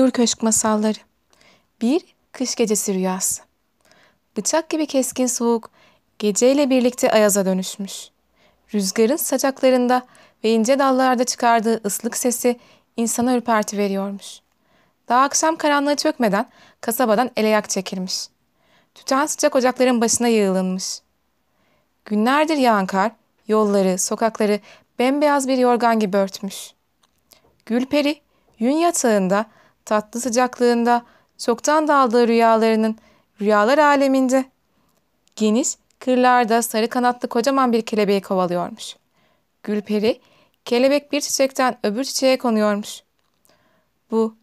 Billur Köşk Masalları Bir Kış Gecesi Rüyası Bıçak gibi keskin soğuk geceyle birlikte ayaza dönüşmüş. Rüzgarın saçaklarında ve ince dallarda çıkardığı ıslık sesi insana ürperti veriyormuş. Daha akşam karanlığı çökmeden kasabadan eleyak çekilmiş. Tüten sıcak ocakların başına yığılınmış. Günlerdir yağan kar yolları, sokakları bembeyaz bir yorgan gibi örtmüş. Gülperi yün yatağında, tatlı sıcaklığında, çoktan daldığı rüyalarının rüyalar aleminde. Geniş, kırlarda sarı kanatlı kocaman bir kelebeği kovalıyormuş. Gülperi, kelebek bir çiçekten öbür çiçeğe konuyormuş. Bu,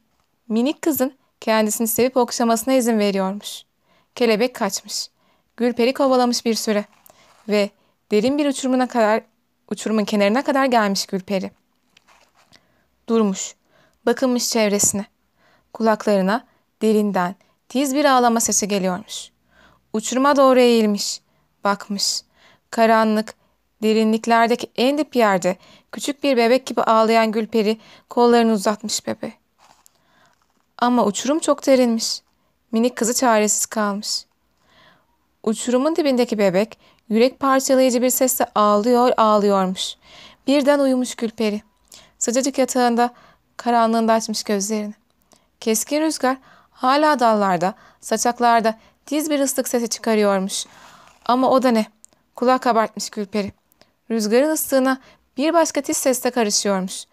minik kızın kendisini sevip okşamasına izin veriyormuş. Kelebek kaçmış. Gülperi kovalamış bir süre ve derin bir uçurumuna kadar uçurumun kenarına kadar gelmiş Gülperi. Durmuş, bakınmış çevresine. Kulaklarına derinden tiz bir ağlama sesi geliyormuş. Uçuruma doğru eğilmiş, bakmış. Karanlık, derinliklerdeki en dip yerde küçük bir bebek gibi ağlayan Gülperi kollarını uzatmış bebe. Ama uçurum çok derinmiş. Minik kızı çaresiz kalmış. Uçurumun dibindeki bebek yürek parçalayıcı bir sesle ağlıyor ağlıyormuş. Birden uyumuş Gülperi. Sıcacık yatağında karanlığında açmış gözlerini. Keskin rüzgar hala dallarda, saçaklarda tiz bir ıslık sesi çıkarıyormuş. Ama o da ne? Kulak kabartmış Gülperi. Rüzgarın ıslığına bir başka tiz sesle karışıyormuş.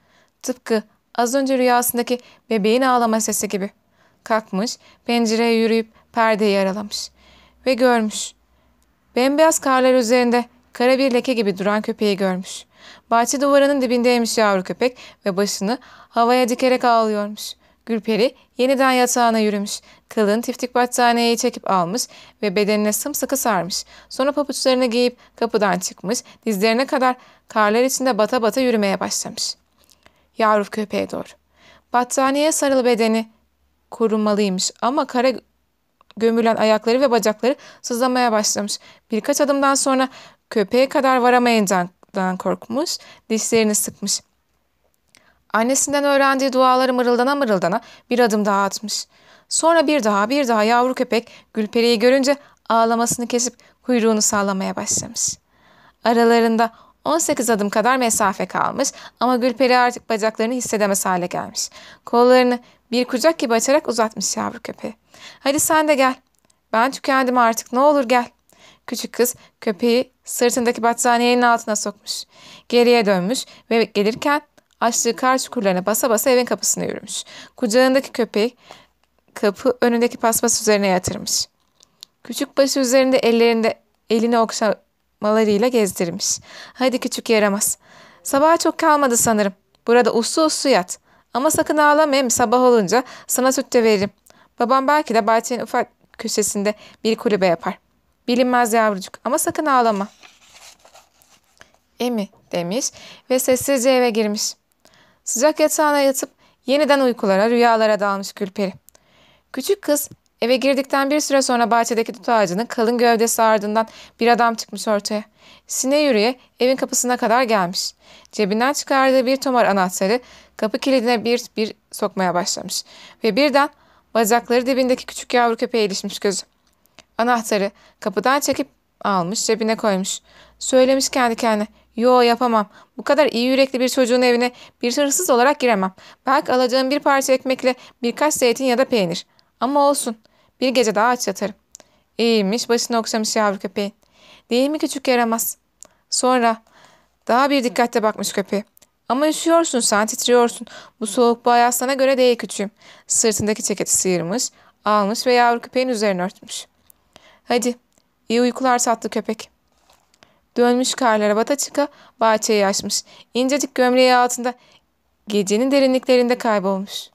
Tıpkı az önce rüyasındaki bebeğin ağlama sesi gibi. Kalkmış, pencereye yürüyüp perdeyi aralamış. Ve görmüş. Bembeyaz karlar üzerinde kara bir leke gibi duran köpeği görmüş. Bahçe duvarının dibindeymiş yavru köpek ve başını havaya dikerek ağlıyormuş. Gülperi yeniden yatağına yürümüş. Kılın tiftik battaniyeyi çekip almış ve bedenine sımsıkı sarmış. Sonra papuçlarını giyip kapıdan çıkmış. Dizlerine kadar karlar içinde bata bata yürümeye başlamış. Yavru köpeğe doğru. Battaniyeye sarılı bedeni korunmalıymış ama kara gömülen ayakları ve bacakları sızlamaya başlamış. Birkaç adımdan sonra köpeğe kadar varamayacağından korkmuş, dişlerini sıkmış. Annesinden öğrendiği duaları mırıldana mırıldana bir adım daha atmış. Sonra bir daha bir daha yavru köpek Gülperi'yi görünce ağlamasını kesip kuyruğunu sallamaya başlamış. Aralarında 18 adım kadar mesafe kalmış ama Gülperi artık bacaklarını hissedemez hale gelmiş. Kollarını bir kucak gibi açarak uzatmış yavru köpeği. Hadi sen de gel. Ben tükendim artık ne olur gel. Küçük kız köpeği sırtındaki battaniyenin altına sokmuş. Geriye dönmüş ve gelirken açtığı kar çukurlarına basa basa evin kapısına yürümüş. Kucağındaki köpeği kapı önündeki paspas üzerine yatırmış. Küçük başı üzerinde ellerinde elini okşamalarıyla gezdirmiş. Hadi küçük yaramaz. Sabaha çok kalmadı sanırım. Burada uslu uslu yat. Ama sakın ağlamayayım sabah olunca sana süt de veririm. Babam belki de bahçenin ufak köşesinde bir kulübe yapar. Bilinmez yavrucuk ama sakın ağlama. Emi demiş ve sessizce eve girmiş. Sıcak yatağına yatıp yeniden uykulara, rüyalara dalmış Gülperi. Küçük kız eve girdikten bir süre sonra bahçedeki tut ağacının kalın gövdesi ardından bir adam çıkmış ortaya. Sine yürüye evin kapısına kadar gelmiş. Cebinden çıkardığı bir tomar anahtarı kapı kilidine bir bir sokmaya başlamış. Ve birden bacakları dibindeki küçük yavru köpeğe ilişmiş gözü. Anahtarı kapıdan çekip almış cebine koymuş. Söylemiş kendi kendine. Yo yapamam. Bu kadar iyi yürekli bir çocuğun evine bir hırsız olarak giremem. Belki alacağım bir parça ekmekle birkaç zeytin ya da peynir. Ama olsun. Bir gece daha aç yatarım. Eğilmiş başını okşamış yavru köpeğin. Değil mi küçük yaramaz? Sonra daha bir dikkatle bakmış köpeğe. Ama üşüyorsun sen titriyorsun. Bu soğuk bu hayat sana göre değil küçüğüm. Sırtındaki ceketi sıyırmış, almış ve yavru köpeğin üzerine örtmüş. Hadi iyi uykular tatlı köpek. Dönmüş karlara bata çıka bahçeyi açmış. İncecik gömleği altında gecenin derinliklerinde kaybolmuş.